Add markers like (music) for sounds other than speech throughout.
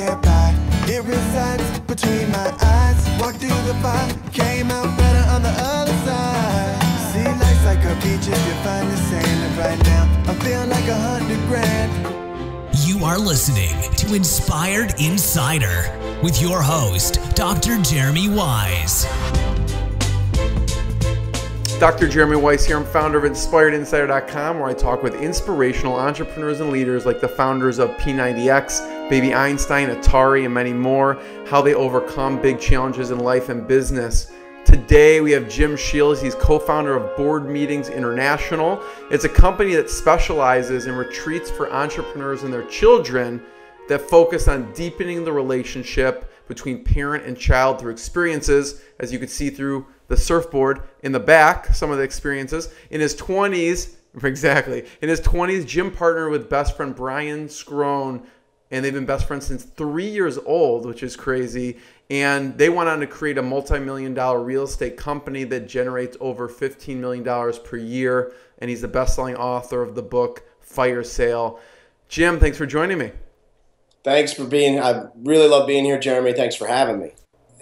It resides between my eyes. Walked through the fire, came out better on the other side. See, life's like a beach if you find the right now, feeling like a hundred grand. You are listening to Inspired Insider with your host, Dr. Jeremy Weisz. Dr. Jeremy Weisz here. I'm founder of InspiredInsider.com, where I talk with inspirational entrepreneurs and leaders like the founders of P90X, Baby Einstein, Atari, and many more, how they overcome big challenges in life and business. Today we have Jim Sheils. He's co founder of Board Meetings International. It's a company that specializes in retreats for entrepreneurs and their children that focus on deepening the relationship between parent and child through experiences, as you can see through the surfboard in the back, some of the experiences. In his 20s, (laughs) exactly, in his 20s, Jim partnered with best friend Brian Scrone, and they've been best friends since three years old, which is crazy. And they went on to create a multi million dollar real estate company that generates over $15 million per year. And he's the best selling author of the book Fire Sale. Jim, thanks for joining me. Thanks for being, I really love being here, Jeremy. Thanks for having me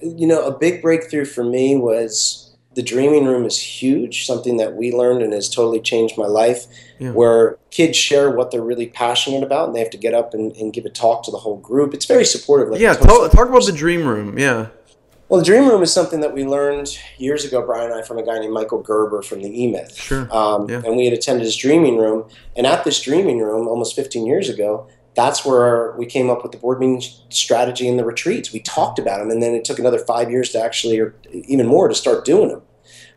you know, a big breakthrough for me was the dreaming room is huge, something that we learned and has totally changed my life, yeah. where kids share what they're really passionate about and they have to get up and, and give a talk to the whole group. It's very supportive. Like yeah, talk, talk about the dream room. Yeah. Well, the dream room is something that we learned years ago, Brian and I, from a guy named Michael Gerber from the E Myth. Sure. Um, yeah. And we had attended his dreaming room. And at this dreaming room, almost 15 years ago, that's where we came up with the board meeting strategy and the retreats. We talked about them, and then it took another five years to actually, or even more, to start doing them.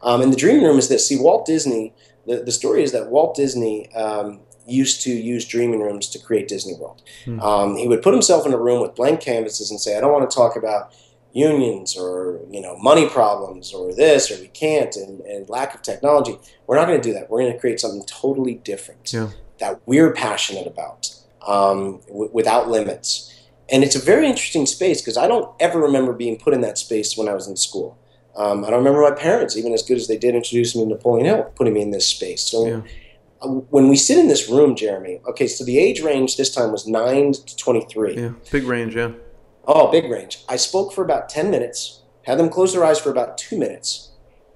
Um, and the dream room is this. See, Walt Disney. The, the story is that Walt Disney um, used to use dreaming rooms to create Disney World. Hmm. Um, he would put himself in a room with blank canvases and say, "I don't want to talk about." unions or you know money problems or this or we can't and, and lack of technology we're not going to do that we're going to create something totally different yeah. that we're passionate about um, w- without limits. And it's a very interesting space because I don't ever remember being put in that space when I was in school. Um, I don't remember my parents, even as good as they did introduce me to Napoleon Hill, putting me in this space. So yeah. uh, when we sit in this room, Jeremy, okay, so the age range this time was 9 to 23. Yeah, big range, yeah. Oh, big range. I spoke for about 10 minutes, had them close their eyes for about two minutes.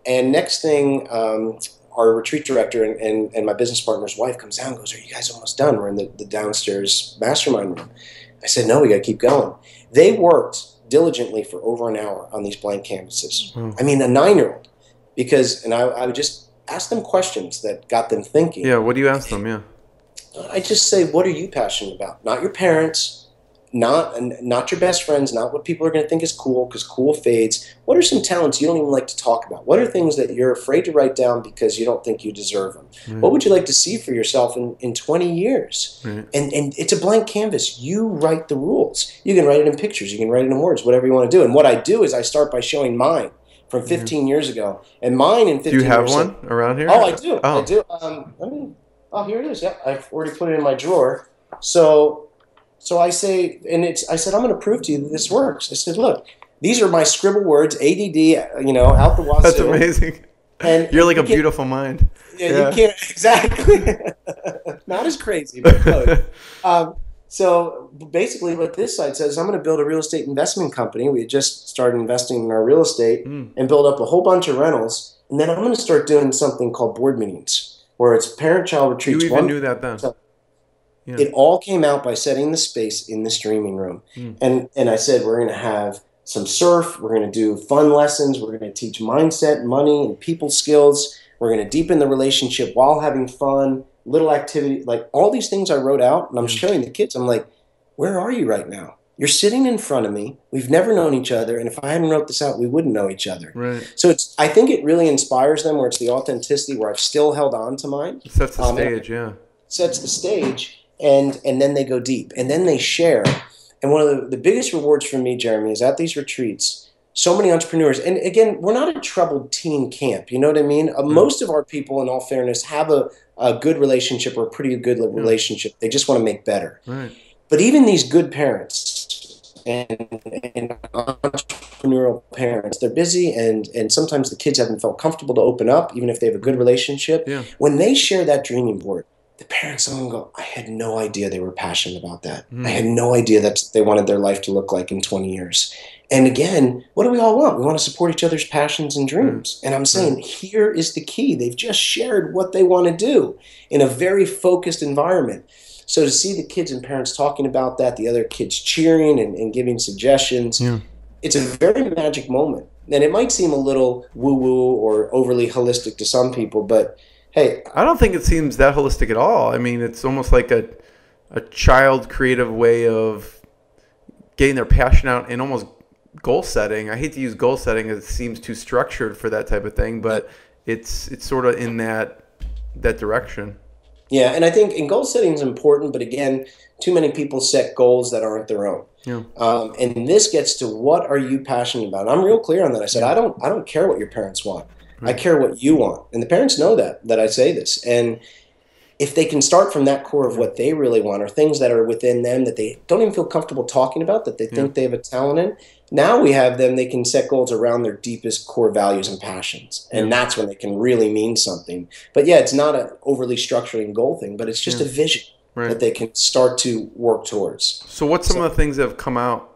And next thing, um, our retreat director and, and, and, my business partner's wife comes down and goes, Are you guys almost done? We're in the, the downstairs mastermind room. I said, No, we got to keep going. They worked diligently for over an hour on these blank canvases. Hmm. I mean, a nine year old. Because, and I, I would just ask them questions that got them thinking. Yeah, what do you ask them? Yeah. I just say, What are you passionate about? Not your parents, not not your best friends, not what people are going to think is cool because cool fades. What are some talents you don't even like to talk about? What are things that you're afraid to write down because you don't think you deserve them? Right. What would you like to see for yourself in, in 20 years? Right. And and it's a blank canvas. You write the rules. You can write it in pictures. You can write it in words. Whatever you want to do. And what I do is I start by showing mine from 15 years ago. And mine in 15 Do you have one around here? Oh, I do. Oh. I do. Um, let me, oh, here it is. Yeah, I've already put it in my drawer. So so I say, and it's, I said, I'm going to prove to you that this works. I said, look, these are my scribble words, ADD, you know, out the wazoo. That's amazing. And (laughs) you're like you a beautiful mind. Yeah, yeah, you can't (laughs) exactly. (laughs) Not as crazy, but um, so basically, what this site says, I'm going to build a real estate investment company. We just started investing in our real estate mm. and build up a whole bunch of rentals, and then I'm going to start doing something called board meetings, where it's parent-child retreats. You even knew that then. Yeah. It all came out by setting the space in the dreaming room. Mm. And and I said we're going to have some surf, we're going to do fun lessons, we're going to teach mindset, money, and people skills. We're going to deepen the relationship while having fun, little activity, like all these things I wrote out and I'm mm. showing the kids. I'm like, "Where are you right now?" You're sitting in front of me. We've never known each other, and if I hadn't wrote this out, we wouldn't know each other. Right. So it's. I think it really inspires them, where it's the authenticity, where I've still held on to mine. It sets the um, stage, yeah. Sets the stage, and and then they go deep and then they share and one of the, the biggest rewards for me jeremy is at these retreats so many entrepreneurs and again we're not a troubled teen camp you know what i mean uh, mm. most of our people in all fairness have a, a good relationship or a pretty good relationship they just want to make better right. but even these good parents and, and entrepreneurial parents they're busy and and sometimes the kids haven't felt comfortable to open up even if they have a good relationship yeah. when they share that dreaming board the parents some of them go, I had no idea they were passionate about that. Mm. I had no idea that they wanted their life to look like in 20 years. And again, what do we all want? We want to support each other's passions and dreams. And I'm saying here is the key. They've just shared what they want to do in a very focused environment. So to see the kids and parents talking about that, the other kids cheering and, and giving suggestions, Yeah. it's a very magic moment. And it might seem a little woo woo or overly holistic to some people, but hey, I don't think it seems that holistic at all. I mean, it's almost like a a child creative way of getting their passion out and almost goal setting. I hate to use goal setting; it seems too structured for that type of thing. But it's it's sort of in that that direction. Yeah, and I think and goal setting is important, but again, too many people set goals that aren't their own. Yeah. Um, and this gets to what are you passionate about? I'm real clear on that. I said I don't I don't care what your parents want. I care what you want, and the parents know that that I say this. And if they can start from that core of what they really want, or things that are within them that they don't even feel comfortable talking about, that they think they have a talent in, now we have them. They can set goals around their deepest core values and passions, and that's when they can really mean something. But yeah, it's not an overly structuring goal thing, but it's just a vision Right. that they can start to work towards. So, what's some of the things that have come out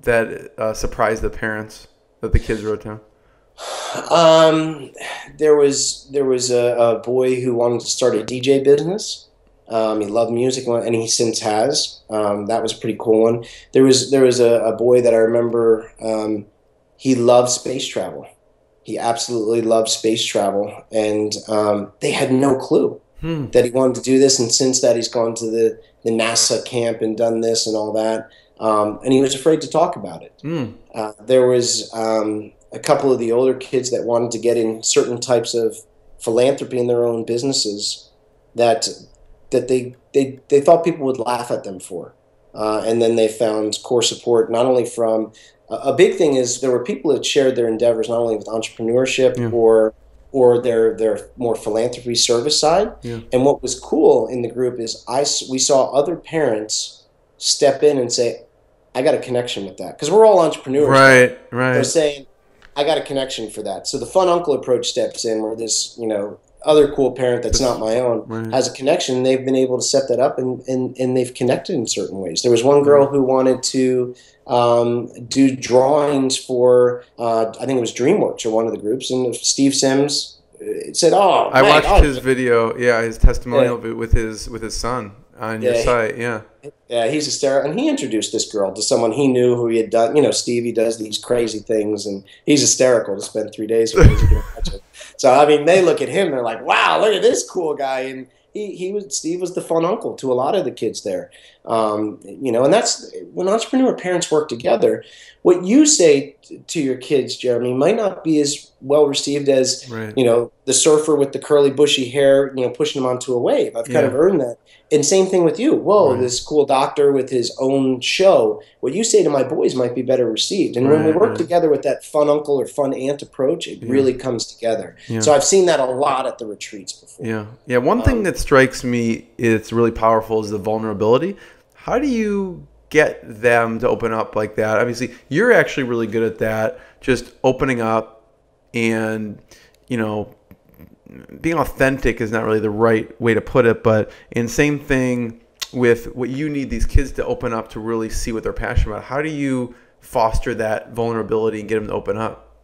that uh, surprised the parents that the kids wrote down? Um, there was there was a, a boy who wanted to start a DJ business. Um, he loved music, and he since has. Um, that was a pretty cool one. There was there was a, a boy that I remember. Um, he loved space travel. He absolutely loved space travel, and um, they had no clue Hmm. that he wanted to do this. And since that, he's gone to the the NASA camp and done this and all that. Um, and he was afraid to talk about it. Hmm. Uh, there was um, a couple of the older kids that wanted to get in certain types of philanthropy in their own businesses that that they they, they thought people would laugh at them for. Uh, and then they found core support not only from a, a big thing is there were people that shared their endeavors not only with entrepreneurship Yeah. or or their their more philanthropy service side. Yeah. And what was cool in the group is I we saw other parents step in and say, "I got a connection with that," because we're all entrepreneurs. Right. right. They're saying, "I got a connection for that." So the fun uncle approach steps in, where this you know other cool parent that's not my own Right. has a connection. They've been able to set that up, and and and they've connected in certain ways. There was one girl who wanted to um, do drawings for uh, I think it was DreamWorks or one of the groups, and Steve Sims uh, said, "Oh, I Mike, watched oh, his video. Yeah, his testimonial it with his with his son on your Yeah, site. Yeah. Yeah, he's hysterical, and he introduced this girl to someone he knew who he had done. You know, Stevie does these crazy things, and he's hysterical to spend three days with. as you can imagine. So I mean, they look at him, they're like, "Wow, look at this cool guy!" And he, he was Steve was the fun uncle to a lot of the kids there. Um, you know, and that's when entrepreneur parents work together. What you say t- to your kids, Jeremy, might not be as well received as Right. you know, the surfer with the curly bushy hair, you know, pushing him onto a wave. I've kind of earned that. And same thing with you. Whoa, Right. this cool doctor with his own show. What you say to my boys might be better received. And when we work right. together with that fun uncle or fun aunt approach, it Yeah. really comes together. Yeah. So I've seen that a lot at the retreats before. Yeah. Yeah. One thing Um, that strikes me it's really powerful is the vulnerability. How do you get them to open up like that? Obviously, you're actually really good at that, just opening up and, you know, being authentic is not really the right way to put it, but and same thing with what you need these kids to open up to really see what they're passionate about. How do you foster that vulnerability and get them to open up?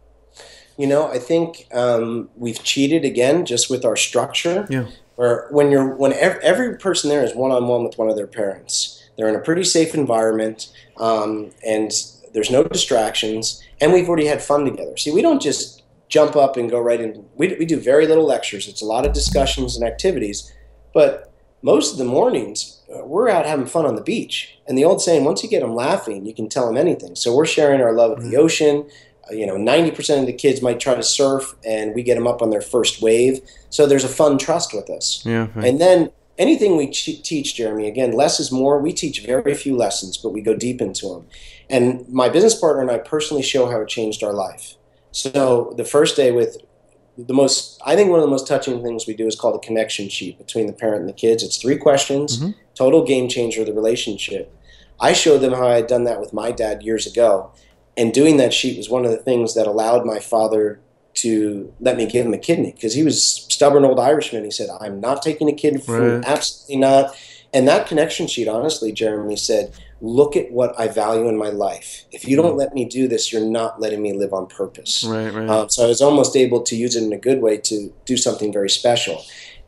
You know, I think um, we've cheated again just with our structure. Yeah. Where when you're when ev- every person there is one on one with one of their parents, they're in a pretty safe environment, um, and there's no distractions, and we've already had fun together. See, we don't just jump up and go right in. We we do very little lectures. It's a lot of discussions and activities, but most of the mornings uh, we're out having fun on the beach. And the old saying, once you get them laughing, you can tell them anything. So we're sharing our love of the ocean. Uh, you know, 90% of the kids might try to surf, and we get them up on their first wave. So there's a fun trust with us. Yeah. And then anything we ch- teach, Jeremy, again, less is more. We teach very few lessons, but we go deep into them. And my business partner and I personally show how it changed our life. So the first day with the most, I think one of the most touching things we do is called a connection sheet between the parent and the kids. It's three questions, Mhm. total game changer of the relationship. I showed them how I had done that with my dad years ago. And doing that sheet was one of the things that allowed my father to let me give him a kidney because he was stubborn old Irishman. He said, "I'm not taking a kidney for Right. absolutely not." And that connection sheet, honestly, Jeremy said, "Look at what I value in my life. If you don't let me do this, you're not letting me live on purpose." Right, right. Um, so I was almost able to use it in a good way to do something very special.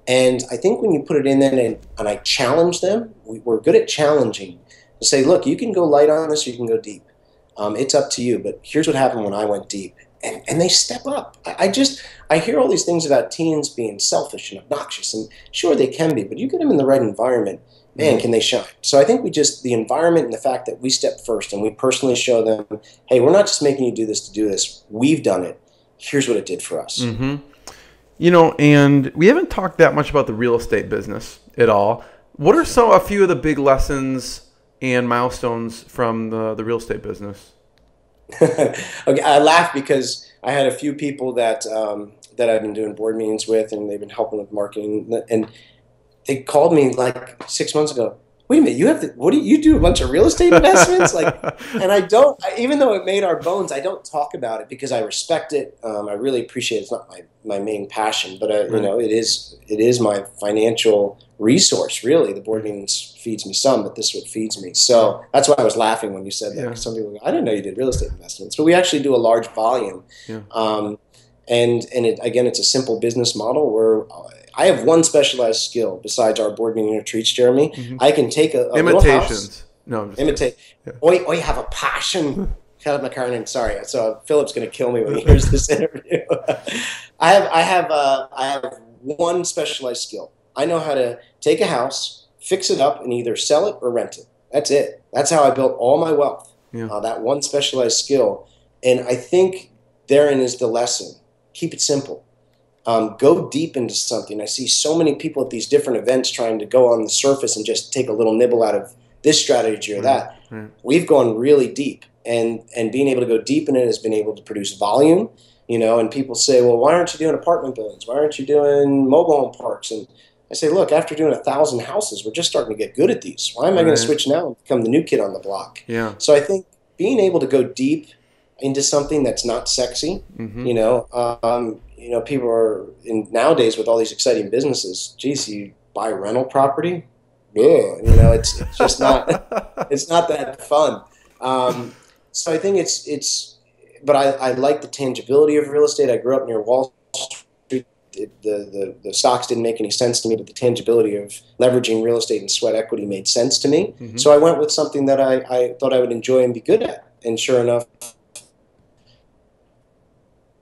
And I think when you put it in there and, and I challenge them, we, we're good at challenging. To say, look, you can go light on this, or you can go deep. Um, it's up to you. But here's what happened when I went deep, and and they step up. I, I just I hear all these things about teens being selfish and obnoxious, and sure they can be, but you get them in the right environment, man, can they shine? So I think we just the environment and the fact that we step first and we personally show them, hey, we're not just making you do this to do this. We've done it. Here's what it did for us. Mm-hmm. You know, and we haven't talked that much about the real estate business at all. What are some a few of the big lessons and milestones from the, the real estate business? (laughs) okay, I laugh because I had a few people that um, that I've been doing board meetings with, and they've been helping with marketing, and they called me like six months ago. Wait a minute, you have to, what do you, you do a bunch of real estate investments? like, (laughs) and I don't, I, even though it made our bones, I don't talk about it because I respect it. Um, I really appreciate it. It's not my, my main passion, but uh, you know, it is, it is my financial resource. Really, the board meetings feeds me some, but this is what feeds me. So that's why I was laughing when you said that. Yeah. Some people, go, I didn't know you did real estate investments, but we actually do a large volume. Yeah. Um, and and it, again, it's a simple business model where uh, I have one specialized skill besides our board meeting retreats, Jeremy. Mhm. I can take a, a Imitations. No, I'm just imitate. Yeah. Oi, oi, have a passion. (laughs) Up, McCarnan. Sorry, so Philip's going to kill me when he (laughs) hears this interview. (laughs) I have, I have, uh, I have one specialized skill. I know how to take a house, fix it up, and either sell it or rent it. That's it. That's how I built all my wealth. Yeah. Uh, that one specialized skill, and I think therein is the lesson. Keep it simple. Um, go deep into something. I see so many people at these different events trying to go on the surface and just take a little nibble out of this strategy or that. right. We've gone really deep, and and being able to go deep in it has been able to produce volume. You know, and people say, well, why aren't you doing apartment buildings? Why aren't you doing mobile home parks? And I say, look, after doing a thousand houses, we're just starting to get good at these. Why am I going to switch now and become the new kid on the block? Yeah. So I think being able to go deep into something that's not sexy, hmm you know, um, you know, people are in nowadays with all these exciting businesses. Geez, you buy rental property, yeah, you know, it's, it's just not (laughs) it's not that fun. Um, so I think it's it's, but I, I like the tangibility of real estate. I grew up near Wall Street. It, the, the the stocks didn't make any sense to me, but the tangibility of leveraging real estate and sweat equity made sense to me. Mhm. So I went with something that I, I thought I would enjoy and be good at. And sure enough,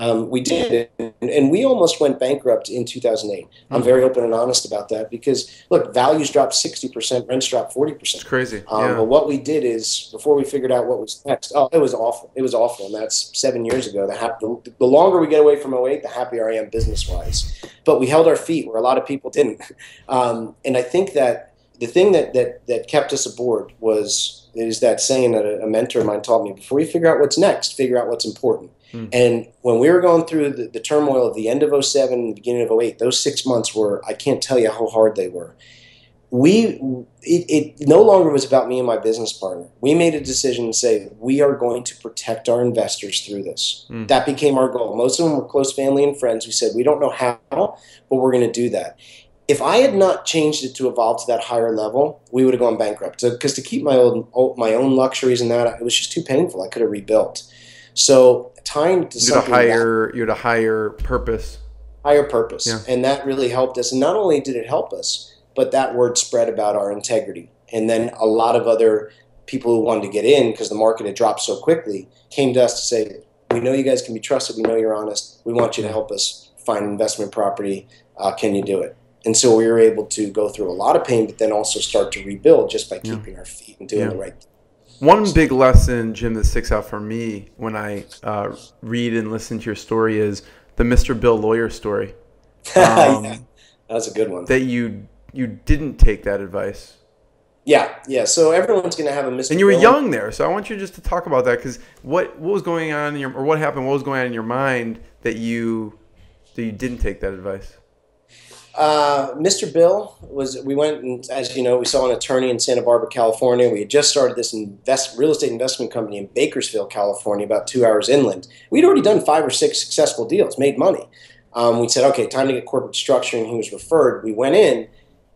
um, we did, and, and we almost went bankrupt in 2008. I'm Hmm. very open and honest about that because look, values dropped 60%, rents dropped 40%. It's crazy. Um, yeah. But what we did is, before we figured out what was next, oh, it was awful. It was awful, and that's seven years ago. The, hap- the, the longer we get away from 08, the happier I am business wise. But we held our feet where a lot of people didn't. (laughs) Um, and I think that the thing that, that, that kept us aboard was is that saying that a, a mentor of mine taught me before you figure out what's next, figure out what's important. Hmm. And when we were going through the, the turmoil of the end of 07 and the beginning of 08, those six months were, I can't tell you how hard they were. We it, it no longer was about me and my business partner. We made a decision to say we are going to protect our investors through this. Mm. that became our goal. Most of them were close family and friends we said we don't know how but we're going to do that. If i had not changed it to evolve to that higher level we would have gone bankrupt. Because to keep my own my own luxuries and that it was just too painful. I could have rebuilt so tying to you had a something that- higher, you had a higher purpose. higher purpose. Yeah. And that really helped us. And not only did it help us, but that word spread about our integrity. And then a lot of other people who wanted to get in because the market had dropped so quickly came to us to say, We know you guys can be trusted. We know you're honest. We want you to help us find investment property. Uh, can you do it? And so we were able to go through a lot of pain, but then also start to rebuild just by Yeah. keeping our feet and doing Yeah. the right thing. One big lesson, Jim, that sticks out for me when I uh, read and listen to your story is the Mr. Bill lawyer story. (laughs) Um, yeah, that was a good one. That you you didn't take that advice, Yeah, yeah. So everyone's going to have a Mr. and you were Bill. young there. So I want you just to talk about that because what what was going on in your or what happened? What was going on in your mind that you that you didn't take that advice? Uh, Mr. Bill was. We went and, as you know, we saw an attorney in Santa Barbara, California. We had just started this invest, real estate investment company in Bakersfield, California, about two hours inland. We'd already done five or six successful deals, made money. Um, we said, okay, time to get corporate structure, and he was referred. We went in,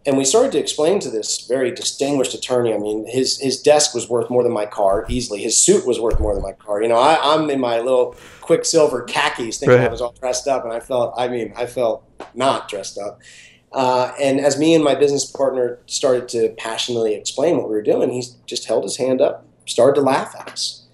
and we started to explain to this very distinguished attorney. I mean, his his desk was worth more than my car easily. His suit was worth more than my car. You know, I, I'm in my little quicksilver khakis, thinking I was all dressed up, and I felt. I mean, I felt not dressed up. Uh, and as me and my business partner started to passionately explain what we were doing, he just held his hand up, started to laugh at us,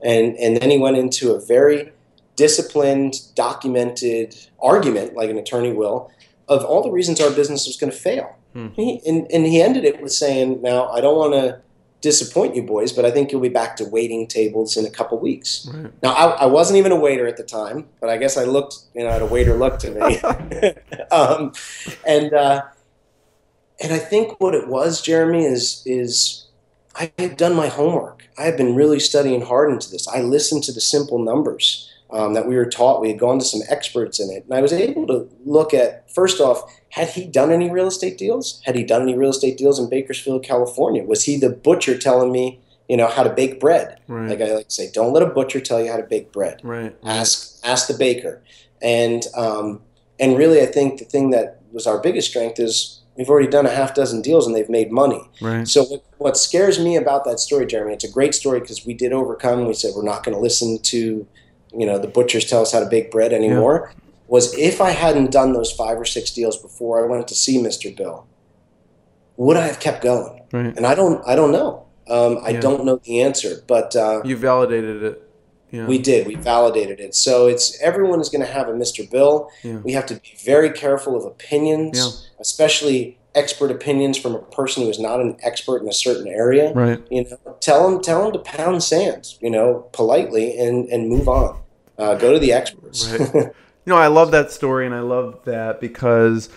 and and then he went into a very disciplined, documented argument, like an attorney will, of all the reasons our business was going to fail. He, and, and he ended it with saying, "Now I don't want to disappoint you boys, but I think you'll be back to waiting tables in a couple weeks." Right. Now I, I wasn't even a waiter at the time, but I guess I looked, you know, at a waiter looked to me, (laughs) (laughs) um, and uh, and I think what it was, Jeremy, is is I had done my homework. I had been really studying hard into this. I listened to the simple numbers um, that we were taught. We had gone to some experts in it, and I was able to look at first off, had he done any real estate deals? Had he done any real estate deals in Bakersfield, California? Was he the butcher telling me, you know, how to bake bread? Right. Like I like to say, don't let a butcher tell you how to bake bread Right. ask ask the baker and um, and really i think the thing that was our biggest strength is we've already done a half dozen deals and they've made money Right. so what, what scares me about that story jeremy it's a great story because we did overcome we said we're not going to listen to you know the butchers tell us how to bake bread anymore was if i hadn't done those five or six deals before i went to see mr bill would i have kept going Right. and i don't i don't know um, i Yeah. don't know the answer but uh, You validated it. Yeah. we did. We validated it. So it's everyone is going to have a Mr. Bill. Yeah. We have to be very careful of opinions, Yeah. especially expert opinions from a person who is not an expert in a certain area. Right. You know, tell them tell them to pound sand. You know, politely and and move on. Uh, go to the experts. Right. (laughs) You know, I love that story, and I love that because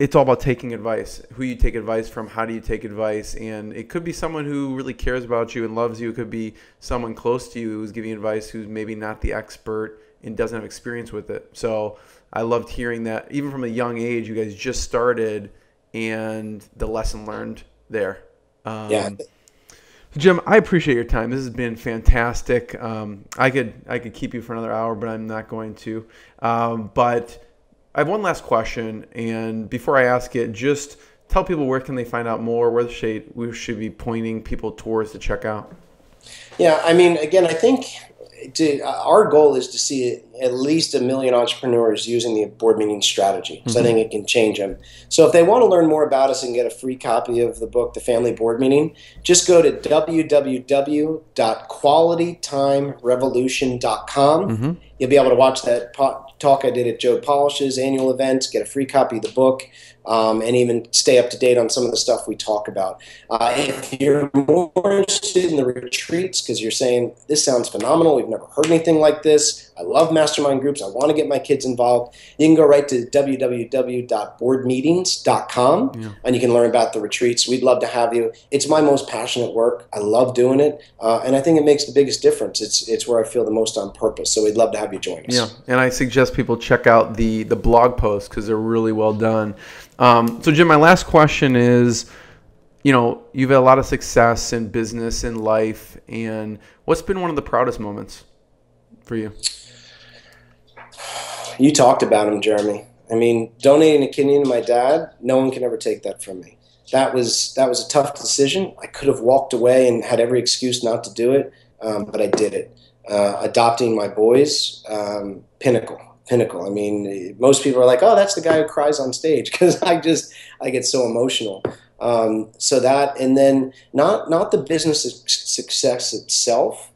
it's all about taking advice. Who you take advice from, how do you take advice, and it could be someone who really cares about you and loves you. It could be someone close to you who's giving advice who's maybe not the expert and doesn't have experience with it. So I loved hearing that, even from a young age. You guys just started, and the lesson learned there. Um, yeah. Jim, I appreciate your time. This has been fantastic. Um, I could I could keep you for another hour, but I'm not going to. Um, but I have one last question, and before I ask it, just tell people where can they find out more, where the shade we should be pointing people towards to check out. Yeah, I mean, again, I think to, uh, our goal is to see at least a million entrepreneurs using the board meeting strategy because I think it can change them. So if they want to learn more about us and get a free copy of the book, The Family Board Meeting, just go to www.qualitytimerevolution.com. You'll be able to watch that talk I did at Joe Polish's annual event, get a free copy of the book, um, and even stay up to date on some of the stuff we talk about. Uh, if you're more interested in the retreats, because you're saying this sounds phenomenal, we've never heard anything like this. I love mastermind groups. I want to get my kids involved. You can go right to www.boardmeetings.com and you can learn about the retreats. We'd love to have you. It's my most passionate work. I love doing it, uh, and I think it makes the biggest difference. It's it's where I feel the most on purpose. So we'd love to have you join us. Yeah, and I suggest people check out the the blog posts because they're really well done. Um, so, Jim, my last question is, you know, you've had a lot of success in business and life, and what's been one of the proudest moments for you? You talked about him, Jeremy. I mean, donating a kidney to my dad, no one can ever take that from me. That was that was a tough decision. I could have walked away and had every excuse not to do it, um, but I did it. Uh, adopting my boys, um, pinnacle, pinnacle. I mean, most people are like, "Oh, that's the guy who cries on stage," (laughs) because I just I get so emotional. Um, so that, and then not not the business success itself,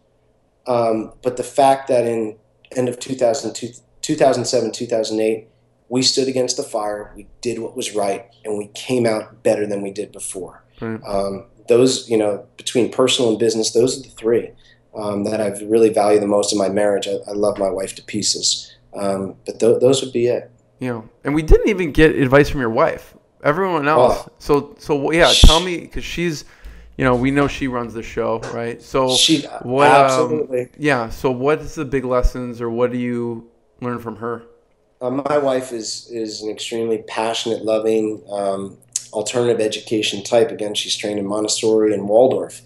um, but the fact that in end of 2002, 2007, 2008, we stood against the fire. We did what was right, and we came out better than we did before. Um, those, you know, between personal and business, those are the three um, that I've really valued the most in my marriage. I, I love my wife to pieces, um, but th- those would be it. You know, and we didn't even get advice from your wife. Everyone else. Oh. So, so yeah, tell me because she's, you know, we know she runs the show, right? So, She what? Um, absolutely. yeah. So, what is the big lessons, or what do you learn from her? Uh, my wife is is an extremely passionate, loving, um, alternative education type. Again, she's trained in Montessori and Waldorf,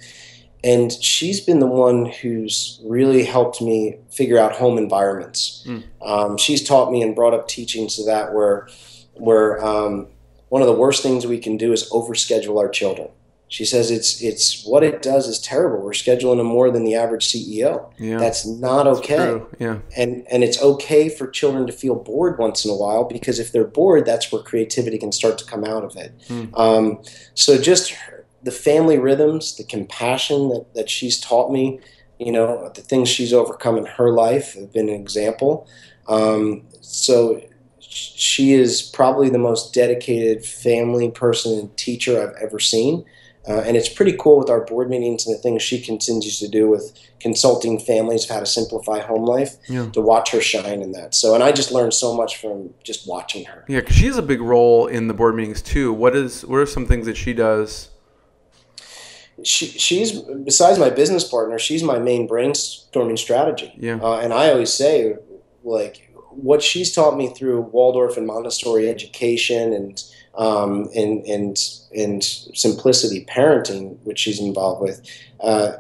and she's been the one who's really helped me figure out home environments. Mm. Um, she's taught me and brought up teachings to that where where um, one of the worst things we can do is overschedule our children. She says it's it's what it does is terrible. We're scheduling them more than the average CEO. Yeah. That's not okay. True. Yeah. And and it's okay for children to feel bored once in a while because if they're bored, that's where creativity can start to come out of it. Hmm. Um, so just her- the family rhythms, the compassion that, that she's taught me, you know, the things she's overcome in her life have been an example. Um, so she is probably the most dedicated family person and teacher I've ever seen. Uh, and it's pretty cool with our board meetings and the things she continues to do with consulting families of how to simplify home life Yeah. to watch her shine in that. So, and I just learned so much from just watching her. Yeah, because she has a big role in the board meetings too. What is what are some things that she does? She, she's besides my business partner, she's my main brainstorming strategy. Yeah. Uh, and I always say, like, what she's taught me through Waldorf and Montessori education and um, and and and simplicity parenting, which she's involved with, uh,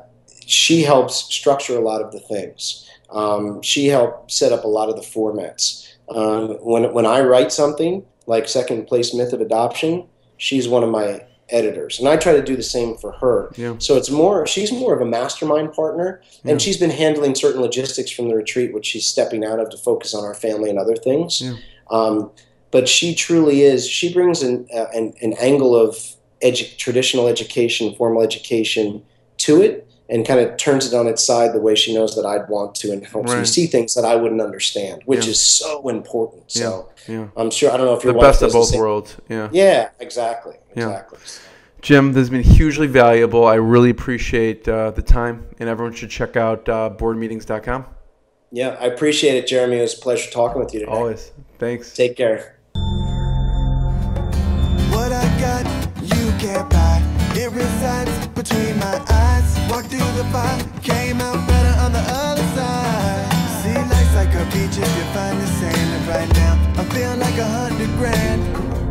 she helps structure a lot of the things. Um, she helped set up a lot of the formats. Um, when when I write something like Second Place Myth of Adoption, she's one of my editors, and I try to do the same for her. Yeah. So it's more she's more of a mastermind partner, Yeah. and she's been handling certain logistics from the retreat, which she's stepping out of to focus on our family and other things. Yeah. Um, but she truly is. She brings an uh, an, an angle of edu- traditional education, formal education to it, and kind of turns it on its side the way she knows that I'd want to, and helps me see things that I wouldn't understand, which Yeah. is so important. So Yeah. I'm sure I don't know if The your wife best of the both worlds. Yeah. Yeah, exactly, Yeah. exactly. Jim, this has been hugely valuable. I really appreciate uh, the time, and everyone should check out uh, boardmeetings.com. Yeah, I appreciate it, Jeremy. It was a pleasure talking with you today. Always. Thanks. Take care. Between my eyes. Walked through the fire, came out better on the other side. See, life's like a beach if you find the sand. And right now, I feel like a hundred grand.